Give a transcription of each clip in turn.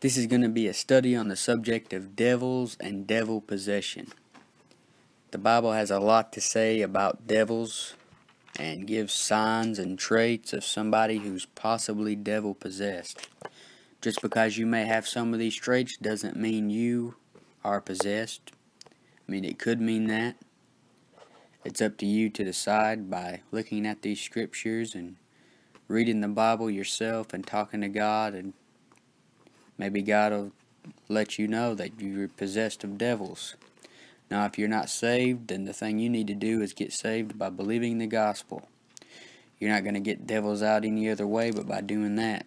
This is going to be a study on the subject of devils and devil possession. The Bible has a lot to say about devils and gives signs and traits of somebody who's possibly devil possessed. Just because you may have some of these traits doesn't mean you are possessed. I mean, it could mean that. It's up to you to decide by looking at these scriptures and reading the Bible yourself and talking to God and maybe God will let you know that you're possessed of devils. Now, if you're not saved, then the thing you need to do is get saved by believing the gospel. You're not going to get devils out any other way but by doing that.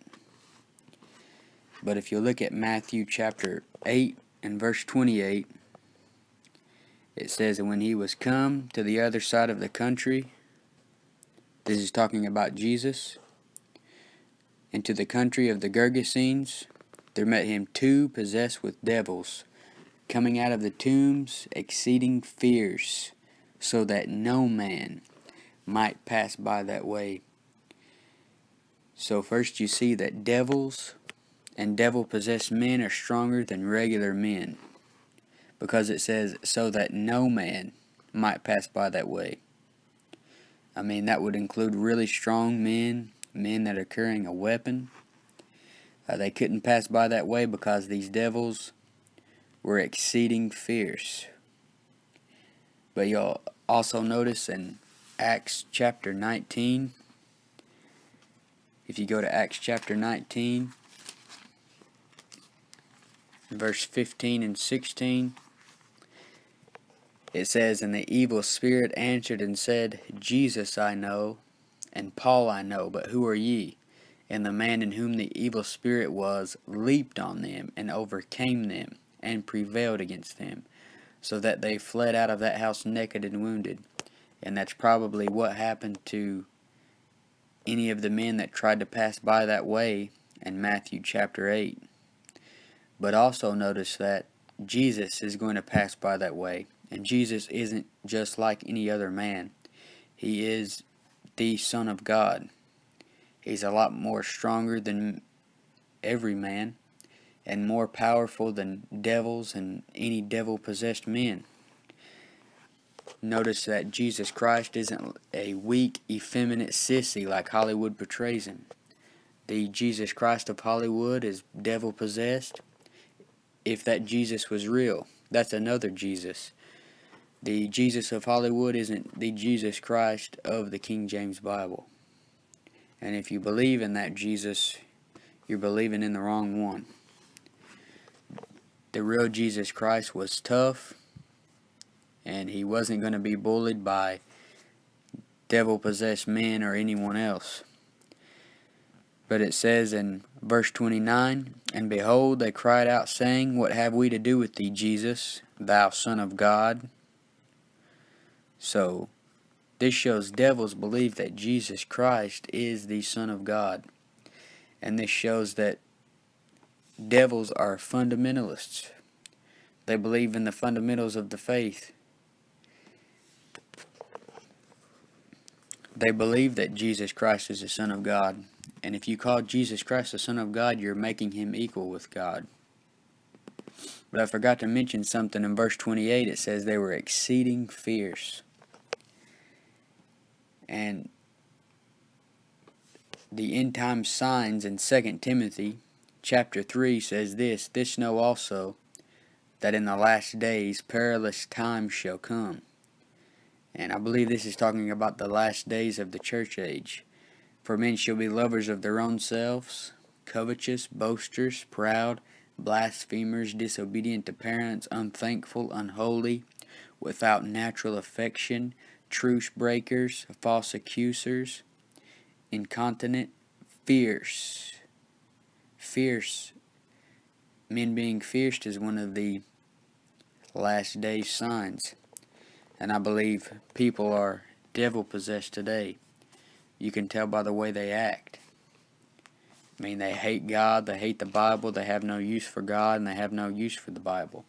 But if you look at Matthew chapter 8 and verse 28, it says, And when he was come to the other side of the country, this is talking about Jesus, into the country of the Gergesenes, there met him two possessed with devils, coming out of the tombs, exceeding fierce, so that no man might pass by that way. So, first you see that devils and devil possessed men are stronger than regular men, because it says, so that no man might pass by that way. I mean, that would include really strong men, men that are carrying a weapon. Uh, they couldn't pass by that way because these devils were exceeding fierce. But you'll also notice in Acts chapter 19, if you go to Acts chapter 19, verse 15 and 16, it says, And the evil spirit answered and said, Jesus I know, and Paul I know, but who are ye? And the man in whom the evil spirit was leaped on them and overcame them and prevailed against them, so that they fled out of that house naked and wounded. And that's probably what happened to any of the men that tried to pass by that way in Matthew chapter 8. But also notice that Jesus is going to pass by that way. And Jesus isn't just like any other man. He is the Son of God. He's a lot more stronger than every man and more powerful than devils and any devil possessed men. Notice that Jesus Christ isn't a weak, effeminate sissy like Hollywood portrays him. The Jesus Christ of Hollywood is devil possessed. If that Jesus was real, that's another Jesus. The Jesus of Hollywood isn't the Jesus Christ of the King James Bible. And if you believe in that Jesus, you're believing in the wrong one the real Jesus Christ was tough and he wasn't going to be bullied by devil possessed men or anyone else. But it says in verse 29 And behold, they cried out, saying, What have we to do with thee, Jesus, thou Son of God? So, this shows devils believe that Jesus Christ is the Son of God. And this shows that devils are fundamentalists. They believe in the fundamentals of the faith. They believe that Jesus Christ is the Son of God. And if you call Jesus Christ the Son of God, you're making him equal with God. But I forgot to mention something in verse 28. It says they were exceeding fierce. And the end time signs in 2 Timothy chapter 3 says this, This know also, that in the last days perilous times shall come. And I believe this is talking about the last days of the church age. For men shall be lovers of their own selves, covetous, boasters, proud, blasphemers, disobedient to parents, unthankful, unholy, without natural affection, truce breakers, false accusers, incontinent, fierce, fierce. Men being fierce is one of the last days signs. And I believe people are devil possessed today. You can tell by the way they act. I mean, they hate God, they hate the Bible, they have no use for God, and they have no use for the Bible.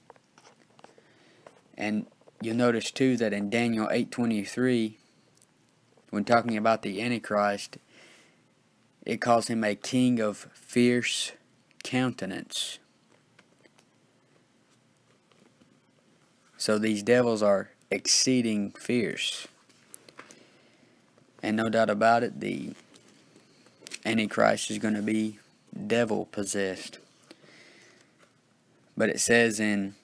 And You'll notice too that in Daniel 8:23, when talking about the Antichrist, it calls him a king of fierce countenance. So these devils are exceeding fierce. And no doubt about it, the Antichrist is going to be devil possessed. But it says in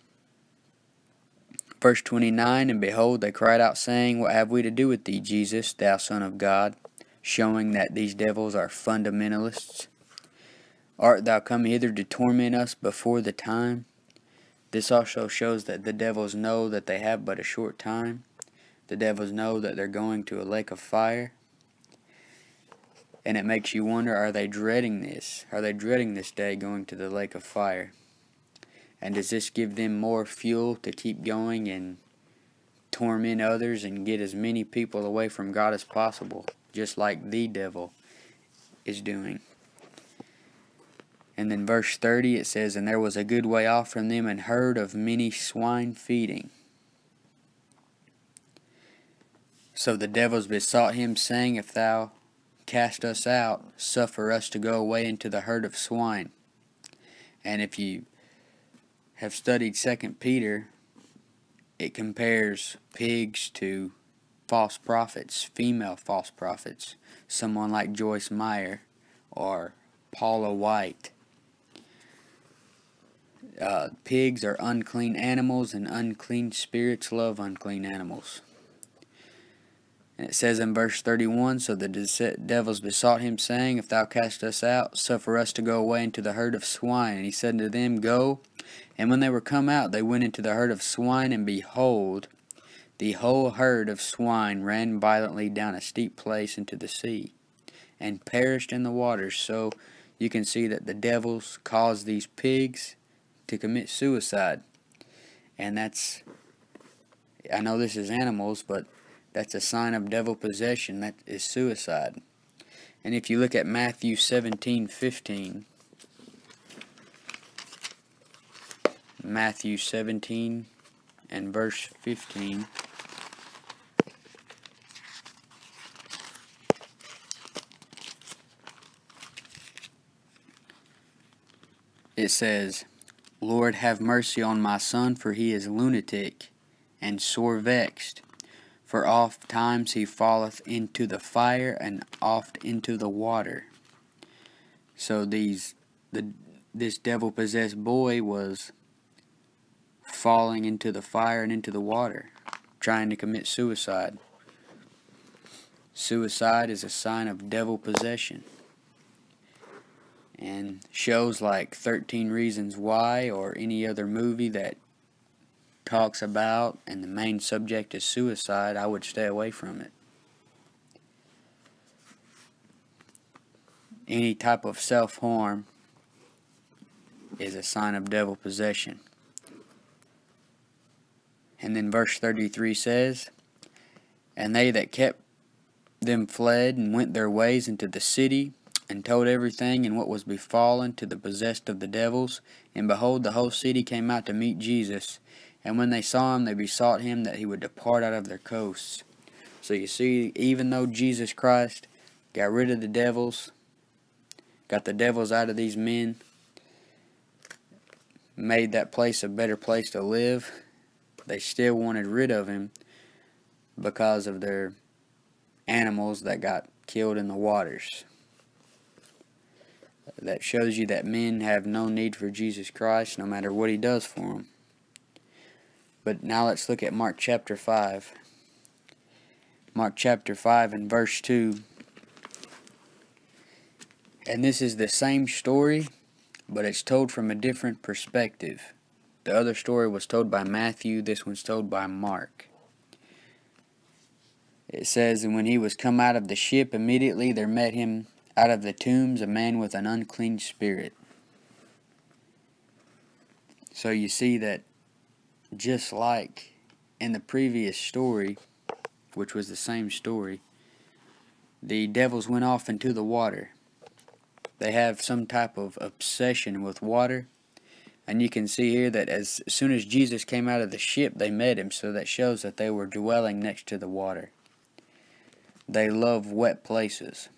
verse 29 And behold, they cried out, saying, What have we to do with thee, Jesus, thou Son of God? Showing that these devils are fundamentalists. Art thou come hither to torment us before the time? This also shows that the devils know that they have but a short time. The devils know that they're going to a lake of fire. And it makes you wonder, are they dreading this? Are they dreading this day going to the lake of fire? And does this give them more fuel to keep going and torment others and get as many people away from God as possible, just like the devil is doing? And then verse 30 it says, And there was a good way off from them and herd of many swine feeding. So the devils besought him, saying, If thou cast us out, suffer us to go away into the herd of swine. And if you have studied Second Peter, it compares pigs to false prophets, female false prophets, someone like Joyce Meyer or Paula White. Uh, pigs are unclean animals, and unclean spirits love unclean animals. And it says in verse 31 So the devils besought him, saying, If thou cast us out, suffer us to go away into the herd of swine. And he said unto them, Go. And when they were come out, they went into the herd of swine, and behold, the whole herd of swine ran violently down a steep place into the sea, and perished in the waters. So you can see that the devils caused these pigs to commit suicide. And that's, I know this is animals, but that's a sign of devil possession. That is suicide. And if you look at Matthew 17 15, Matthew 17 and verse 15. It says, Lord, have mercy on my son, for he is lunatic and sore vexed. For oft times he falleth into the fire, and oft into the water. So these the this devil possessed boy was falling into the fire and into the water, trying to commit suicide. Suicide is a sign of devil possession and shows like 13 Reasons Why or any other movie that talks about and the main subject is suicide, I would stay away from it. Any type of self harm is a sign of devil possession. And then verse 33 says, And they that kept them fled and went their ways into the city and told everything and what was befallen to the possessed of the devils. And behold, the whole city came out to meet Jesus. And when they saw him, they besought him that he would depart out of their coasts. So you see, even though Jesus Christ got rid of the devils, got the devils out of these men, made that place a better place to live, they still wanted rid of him because of their animals that got killed in the waters that shows you that men have no need for Jesus Christ no matter what he does for them. But now let's look at Mark chapter 5. Mark chapter 5 and verse 2. And this is the same story, but it's told from a different perspective. The other story was told by Matthew, this one's told by Mark. It says, And when he was come out of the ship, immediately there met him out of the tombs a man with an unclean spirit. So you see that just like in the previous story, which was the same story, the devils went off into the water. They have some type of obsession with water. And you can see here that as soon as Jesus came out of the ship, they met him. So that shows that they were dwelling next to the water. They love wet places.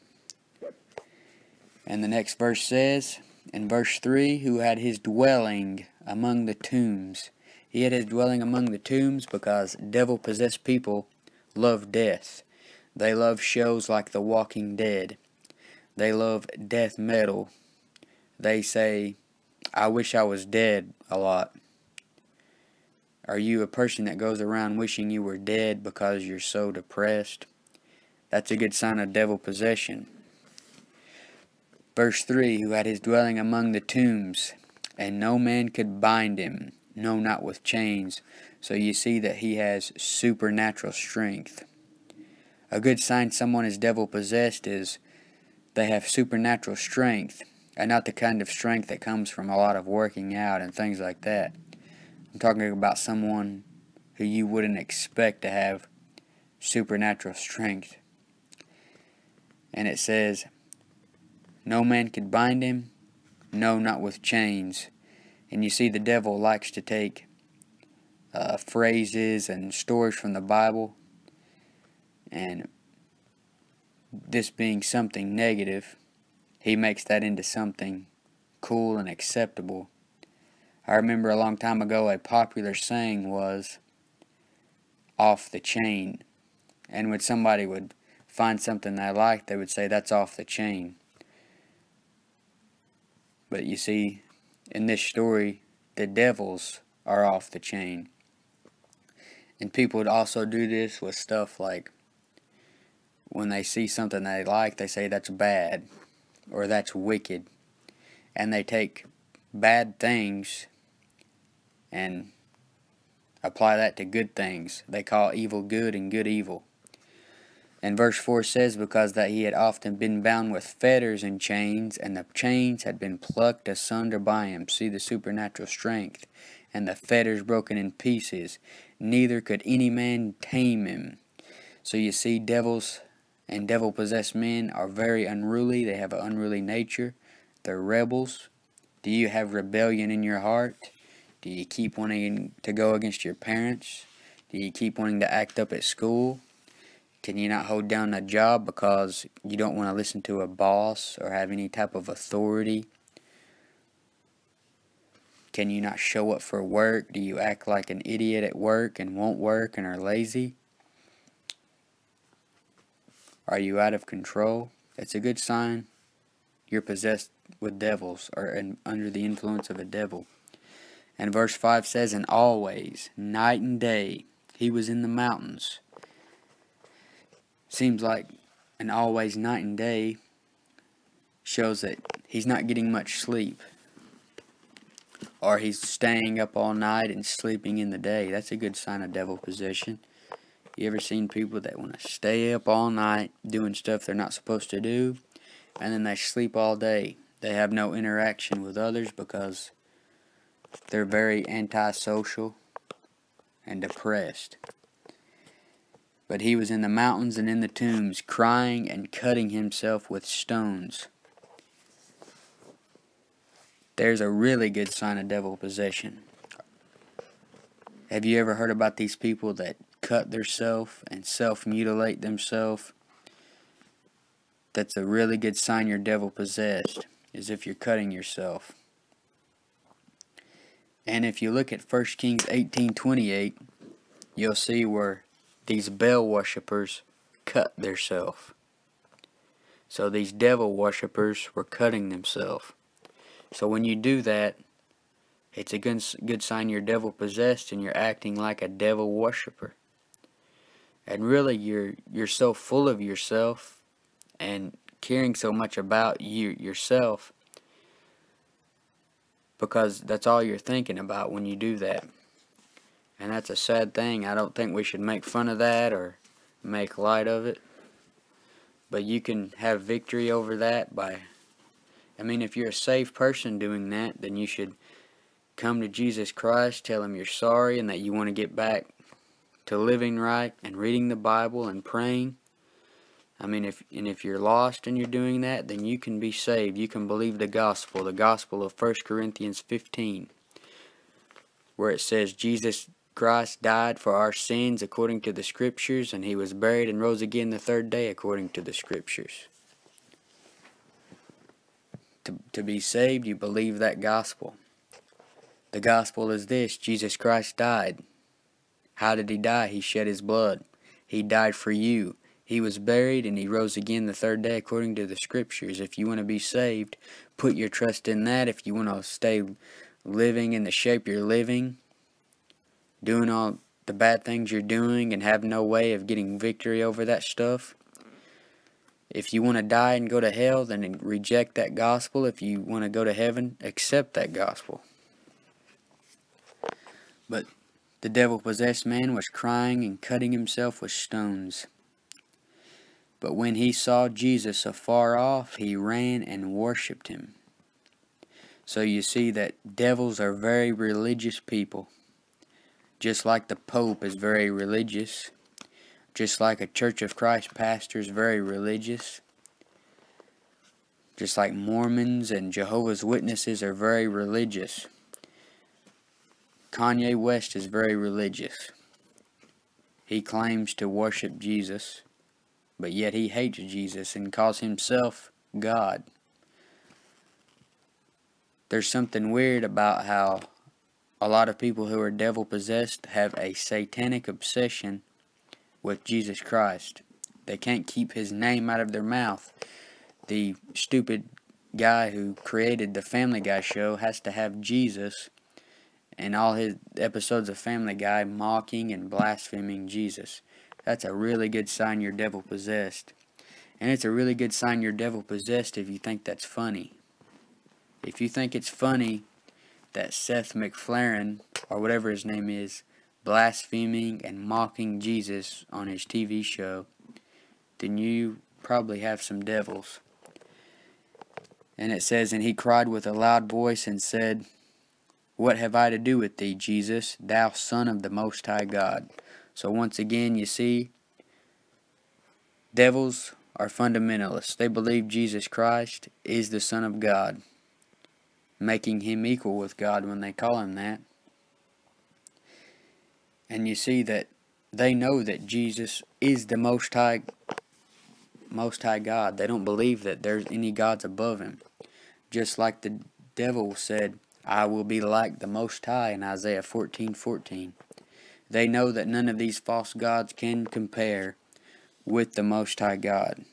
And the next verse says, in verse 3, who had his dwelling among the tombs, He had his dwelling among the tombs because devil possessed people love death. They love shows like The Walking Dead. They love death metal. They say, I wish I was dead a lot. Are you a person that goes around wishing you were dead because you're so depressed? That's a good sign of devil possession. Verse 3 Who had his dwelling among the tombs, and no man could bind him, no, not with chains. So you see that he has supernatural strength. A good sign someone is devil possessed is they have supernatural strength, and not the kind of strength that comes from a lot of working out and things like that. I'm talking about someone who you wouldn't expect to have supernatural strength. And it says, No man could bind him, no, not with chains. And you see, the devil likes to take uh, phrases and stories from the Bible, and this being something negative, he makes that into something cool and acceptable. I remember a long time ago a popular saying was off the chain. And when somebody would find something they liked, they would say that's off the chain. But you see, in this story, the devils are off the chain. And people would also do this with stuff like when they see something they like, they say that's bad or that's wicked. And they take bad things and apply that to good things. They call evil good and good evil. And verse 4 says, Because that he had often been bound with fetters and chains, and the chains had been plucked asunder by him. See the supernatural strength, and the fetters broken in pieces. Neither could any man tame him. So you see, devils and devil possessed men are very unruly. They have an unruly nature. They're rebels. Do you have rebellion in your heart? Do you keep wanting to go against your parents? Do you keep wanting to act up at school? Can you not hold down a job because you don't want to listen to a boss or have any type of authority? Can you not show up for work? Do you act like an idiot at work and won't work and are lazy? Are you out of control? It's a good sign you're possessed with devils or in, under the influence of a devil. And verse 5 says, And always, night and day, he was in the mountains seems like an always night and day shows that he's not getting much sleep. Or he's staying up all night and sleeping in the day. That's a good sign of devil possession. You ever seen people that want to stay up all night doing stuff they're not supposed to do, and then they sleep all day? They have no interaction with others because they're very antisocial and depressed. But he was in the mountains and in the tombs, crying and cutting himself with stones. There's a really good sign of devil possession. Have you ever heard about these people that cut themselves and self-mutilate themselves? That's a really good sign you're devil possessed, is if you're cutting yourself. And if you look at 1 Kings 18:28, you'll see where these Baal worshippers cut theirself. So these devil worshippers were cutting themselves. So when you do that, it's a good, good sign you're devil possessed and you're acting like a devil worshipper. And really you're you're so full of yourself and caring so much about you yourself because that's all you're thinking about when you do that. And that's a sad thing. I don't think we should make fun of that or make light of it. But you can have victory over that by, I mean, if you're a safe person doing that, then you should come to Jesus Christ, tell him you're sorry and that you want to get back to living right and reading the Bible and praying. I mean, if and if you're lost and you're doing that, then you can be saved. You can believe the gospel, the gospel of 1 Corinthians 15, where it says Jesus Christ died for our sins according to the Scriptures, and he was buried and rose again the third day according to the Scriptures. To, to be saved, you believe that gospel. The gospel is this Jesus Christ died. How did he die? He shed his blood. He died for you. He was buried and he rose again the third day according to the scriptures. If you want to be saved, put your trust in that. If you want to stay living in the shape you're living, doing all the bad things you're doing and have no way of getting victory over that stuff, if you want to die and go to hell, then reject that gospel. If you want to go to heaven, accept that gospel. But the devil possessed man was crying and cutting himself with stones. But when he saw Jesus afar off, he ran and worshipped him. So you see that devils are very religious people. Just like the Pope is very religious. Just like a Church of Christ pastor is very religious. Just like Mormons and Jehovah's Witnesses are very religious. Kanye West is very religious. He claims to worship Jesus, but yet he hates Jesus and calls himself God. There's something weird about how a lot of people who are devil possessed have a satanic obsession with Jesus Christ. They can't keep his name out of their mouth. The stupid guy who created the Family Guy show has to have Jesus in all his episodes of Family Guy mocking and blaspheming Jesus. That's a really good sign you're devil possessed. And it's a really good sign you're devil possessed if you think that's funny. If you think it's funny that Seth MacFarlane, or whatever his name is, blaspheming and mocking Jesus on his TV show, then you probably have some devils. And it says, And he cried with a loud voice and said, What have I to do with thee, Jesus, thou Son of the Most High God? So once again, you see, devils are fundamentalists. They believe Jesus Christ is the Son of God, making him equal with God when they call him that. And you see that they know that Jesus is the most high most high God. They don't believe that there's any gods above him. Just like the devil said, I will be like the most high in Isaiah 14:14. 14. They know that none of these false gods can compare with the most high God.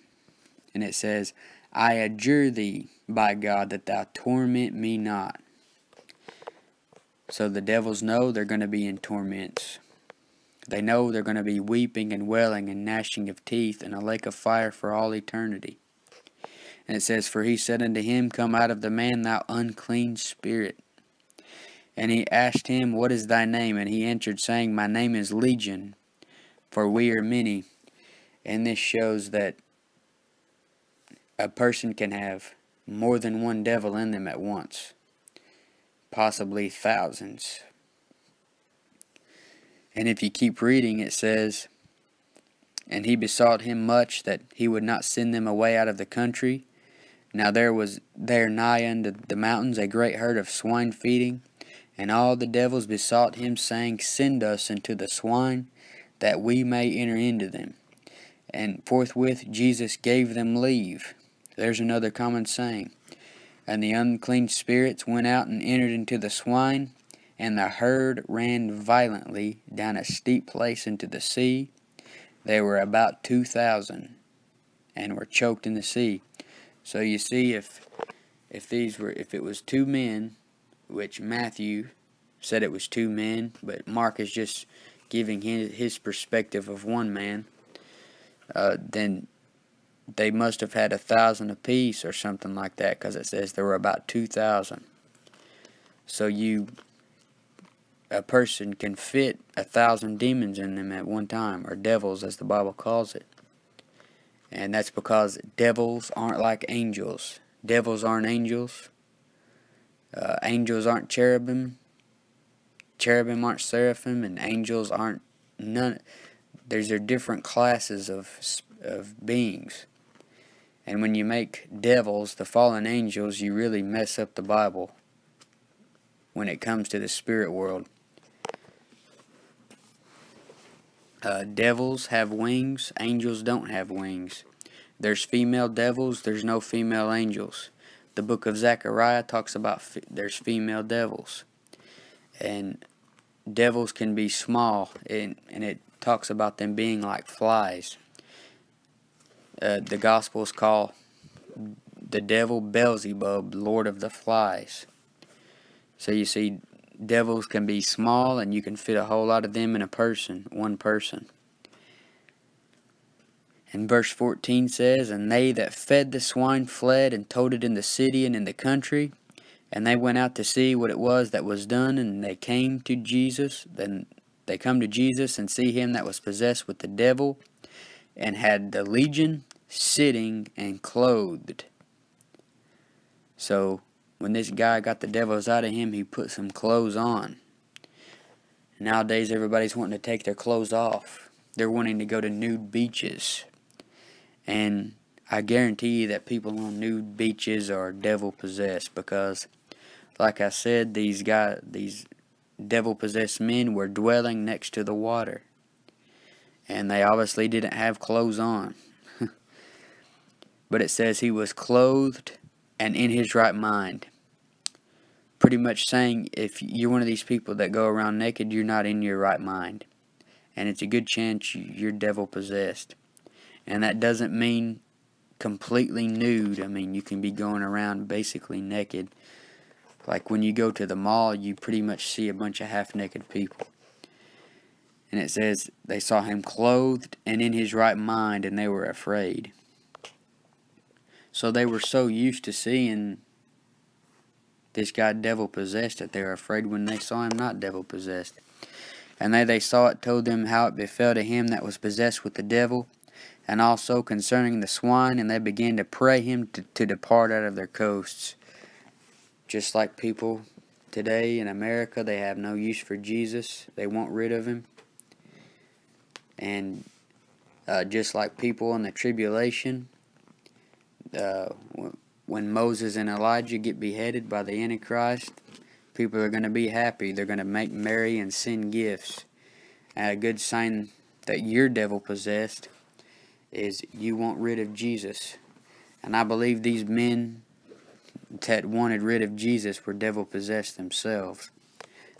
And it says, I adjure thee by God that thou torment me not. So the devils know they're going to be in torments. They know they're going to be weeping and wailing and gnashing of teeth in a lake of fire for all eternity. And it says, For he said unto him, Come out of the man, thou unclean spirit. And he asked him, What is thy name? And he answered, saying, My name is Legion, for we are many. And this shows that a person can have more than one devil in them at once, possibly thousands. And if you keep reading, it says, And he besought him much that he would not send them away out of the country. Now there was there nigh unto the mountains a great herd of swine feeding, and all the devils besought him, saying, Send us into the swine, that we may enter into them. And forthwith Jesus gave them leave. There's another common saying. And the unclean spirits went out and entered into the swine, and the herd ran violently down a steep place into the sea. They were about two thousand, and were choked in the sea. So you see, if if these were if it was two men, which Matthew said it was two men, but Mark is just giving his, his perspective of one man, uh, then they must have had a thousand apiece or something like that, because it says there were about two thousand. So you a person can fit a thousand demons in them at one time, or devils as the Bible calls it. And that's because devils aren't like angels. Devils aren't angels. Uh, angels aren't cherubim. Cherubim aren't seraphim, and angels aren't none. There's are different classes of of beings. And when you make devils the fallen angels, you really mess up the Bible when it comes to the spirit world. Uh, devils have wings, angels don't have wings. There's female devils, there's no female angels. The book of Zechariah talks about there's female devils. And devils can be small, and, and it talks about them being like flies. Uh, the Gospels call the devil Beelzebub, Lord of the Flies. So you see, devils can be small, and you can fit a whole lot of them in a person, one person. And verse 14 says, And they that fed the swine fled and told it in the city and in the country. And they went out to see what it was that was done, and they came to Jesus. Then they come to Jesus and see him that was possessed with the devil, and had the legion sitting and clothed. So when this guy got the devils out of him, he put some clothes on. Nowadays, everybody's wanting to take their clothes off. They're wanting to go to nude beaches. And I guarantee you that people on nude beaches are devil possessed because, like I said, these guys, these devil possessed men were dwelling next to the water. And they obviously didn't have clothes on. but it says he was clothed and in his right mind. Pretty much saying if you're one of these people that go around naked, you're not in your right mind. And it's a good chance you're devil possessed. And that doesn't mean completely nude. I mean, you can be going around basically naked. Like when you go to the mall, you pretty much see a bunch of half naked people. And it says, they saw him clothed and in his right mind, and they were afraid. So they were so used to seeing this guy devil possessed that they were afraid when they saw him not devil possessed. And they they saw it told them how it befell to him that was possessed with the devil, and also concerning the swine, and they began to pray him to, to depart out of their coasts. Just like people today in America, they have no use for Jesus. They want rid of him. And uh, just like people in the tribulation, uh, when Moses and Elijah get beheaded by the Antichrist, people are going to be happy. They're going to make merry and send gifts. And a good sign that you're devil possessed is you want rid of Jesus. And I believe these men that wanted rid of Jesus were devil possessed themselves.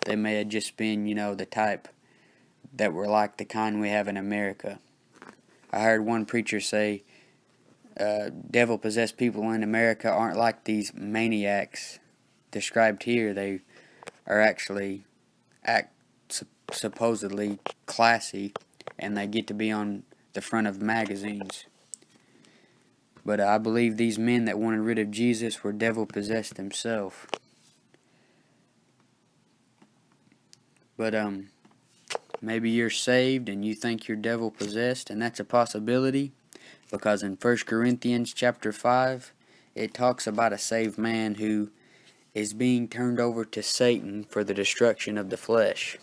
They may have just been, you know, the type that were like the kind we have in America. I heard one preacher say, uh, devil possessed people in America aren't like these maniacs described here. They are actually act supposedly classy and they get to be on the front of magazines. But I believe these men that wanted rid of Jesus were devil possessed themselves. But um maybe you're saved and you think you're devil possessed and that's a possibility because in 1 Corinthians chapter 5 it talks about a saved man who is being turned over to Satan for the destruction of the flesh.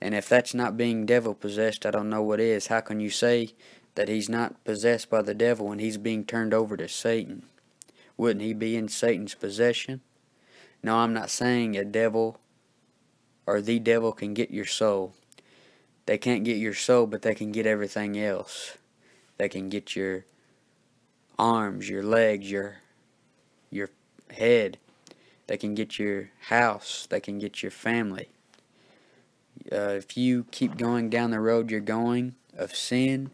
And if that's not being devil possessed, I don't know what is. How can you say that he's not possessed by the devil when he's being turned over to Satan? Wouldn't he be in Satan's possession? No, I'm not saying a devil or the devil can get your soul. They can't get your soul, but they can get everything else. They can get your arms, your legs, your your head. They can get your house. They can get your family uh, if you keep going down the road you're going of sin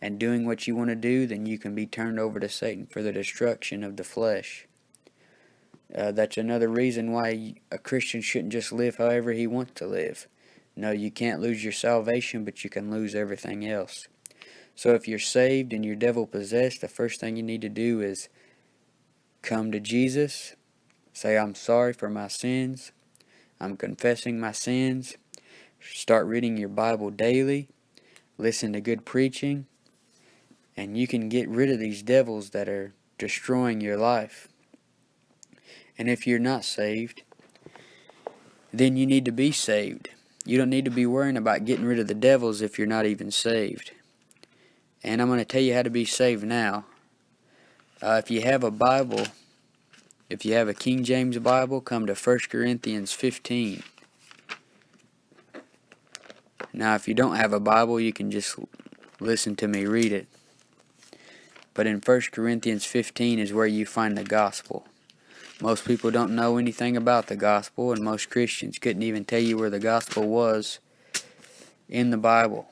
and doing what you want to do, then you can be turned over to Satan for the destruction of the flesh. Uh, that's another reason why a Christian shouldn't just live however he wants to live. No, you can't lose your salvation, but you can lose everything else. So if you're saved and you're devil possessed, the first thing you need to do is come to Jesus, say, I'm sorry for my sins, I'm confessing my sins, Start reading your Bible daily. Listen to good preaching. And you can get rid of these devils that are destroying your life. And if you're not saved, then you need to be saved. You don't need to be worrying about getting rid of the devils if you're not even saved. And I'm going to tell you how to be saved now. Uh, if you have a Bible, if you have a King James Bible, come to 1 Corinthians 15. Now, if you don't have a Bible, you can just listen to me read it. But in 1 Corinthians 15 is where you find the gospel. Most people don't know anything about the gospel, and most Christians couldn't even tell you where the gospel was in the Bible.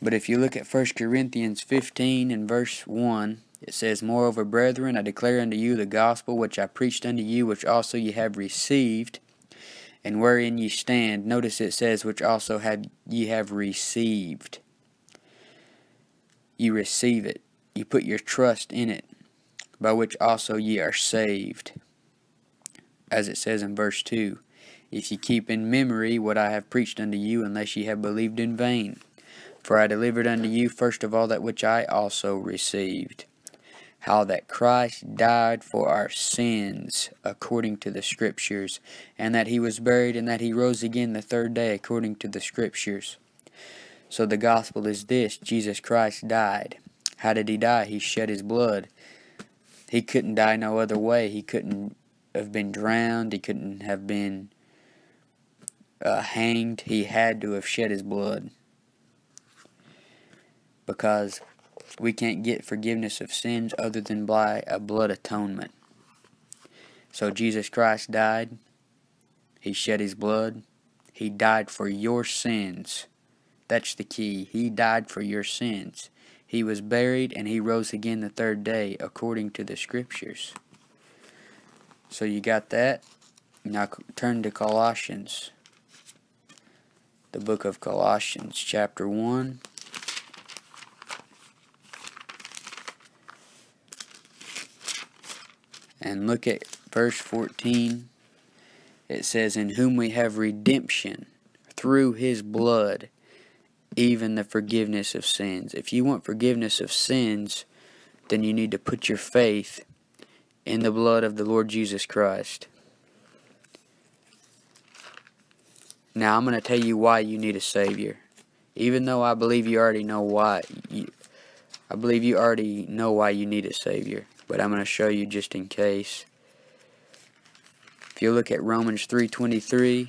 But if you look at 1 Corinthians 15 and verse 1, it says, Moreover, brethren, I declare unto you the gospel which I preached unto you, which also ye have received, and wherein ye stand. Notice it says, which also have ye have received. You receive it. You put your trust in it, by which also ye are saved. As it says in verse 2, If ye keep in memory what I have preached unto you, unless ye have believed in vain. For I delivered unto you first of all that which I also received how that Christ died for our sins according to the Scriptures, and that he was buried, and that he rose again the third day according to the Scriptures. So the gospel is this Jesus Christ died. How did he die? He shed his blood. He couldn't die no other way. He couldn't have been drowned. He couldn't have been uh, hanged. He had to have shed his blood. Because we can't get forgiveness of sins other than by a blood atonement. So Jesus Christ died. He shed his blood. He died for your sins. That's the key. He died for your sins. He was buried and he rose again the third day according to the scriptures. So you got that. Now turn to Colossians. The book of Colossians, chapter 1. And look at verse 14. It says, In whom we have redemption through his blood, even the forgiveness of sins. If you want forgiveness of sins, then you need to put your faith in the blood of the Lord Jesus Christ. Now, I'm going to tell you why you need a Savior. Even though I believe you already know why. You, I believe you already know why you need a Savior but I'm going to show you just in case. If you look at Romans 3.23,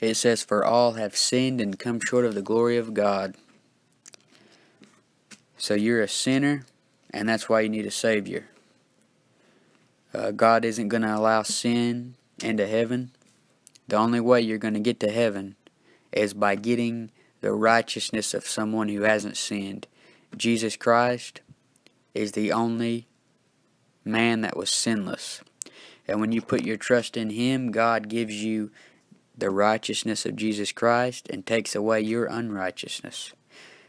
it says, For all have sinned and come short of the glory of God. So you're a sinner, and that's why you need a Savior. Uh, God isn't going to allow sin into heaven. The only way you're going to get to heaven is by getting the righteousness of someone who hasn't sinned. Jesus Christ is the only man that was sinless. And when you put your trust in Him, God gives you the righteousness of Jesus Christ and takes away your unrighteousness.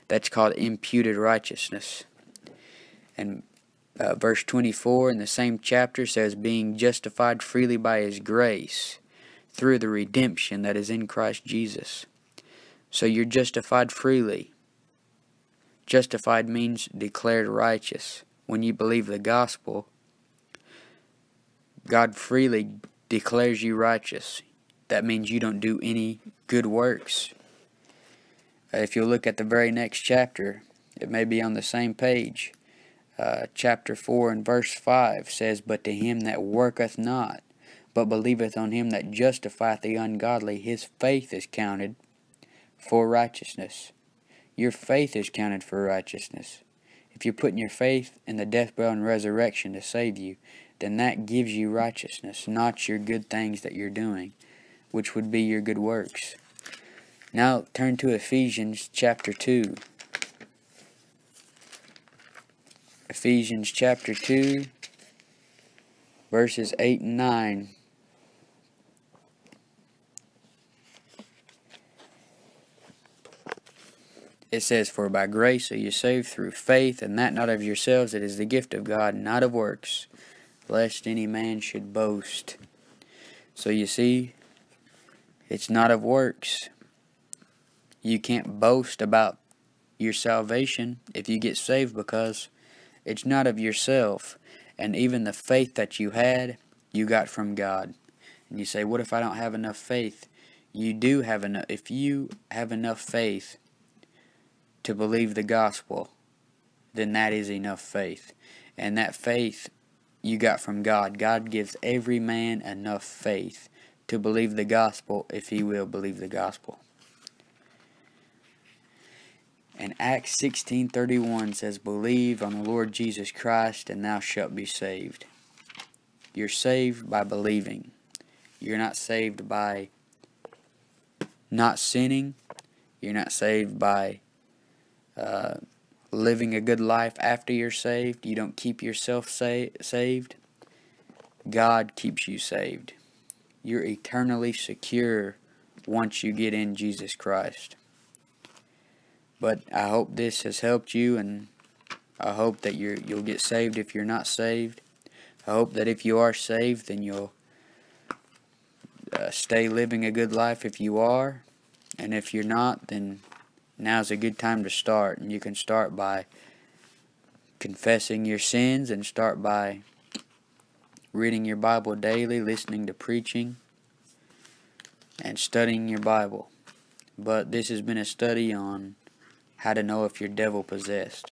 That's called imputed righteousness. And uh, verse 24 in the same chapter says, Being justified freely by His grace through the redemption that is in Christ Jesus. So you're justified freely. Justified means declared righteous. When you believe the gospel, God freely declares you righteous. That means you don't do any good works. If you look at the very next chapter, it may be on the same page. Uh, chapter 4 and verse 5 says, But to him that worketh not, but believeth on him that justifieth the ungodly, his faith is counted for righteousness. Your faith is counted for righteousness. If you're putting your faith in the death, burial, and resurrection to save you, then that gives you righteousness, not your good things that you're doing, which would be your good works. Now turn to Ephesians chapter 2. Ephesians chapter 2, verses 8 and 9. It says, For by grace are you saved through faith, and that not of yourselves, it is the gift of God, not of works, lest any man should boast. So you see, it's not of works. You can't boast about your salvation if you get saved because it's not of yourself. And even the faith that you had, you got from God. And you say, What if I don't have enough faith? You do have enough. If you have enough faith, to believe the gospel, then that is enough faith. And that faith you got from God. God gives every man enough faith to believe the gospel if he will believe the gospel. And Acts 16:31 says, "Believe on the Lord Jesus Christ, and thou shalt be saved." You're saved by believing. You're not saved by not sinning. You're not saved by uh, living a good life after you're saved. You don't keep yourself sa- saved. God keeps you saved. You're eternally secure once you get in Jesus Christ. But I hope this has helped you, and I hope that you you'll get saved if you're not saved. I hope that if you are saved, then you'll uh, stay living a good life if you are. And if you're not, then now's a good time to start. And you can start by confessing your sins and start by reading your Bible daily, listening to preaching, and studying your Bible. But this has been a study on how to know if you're devil possessed.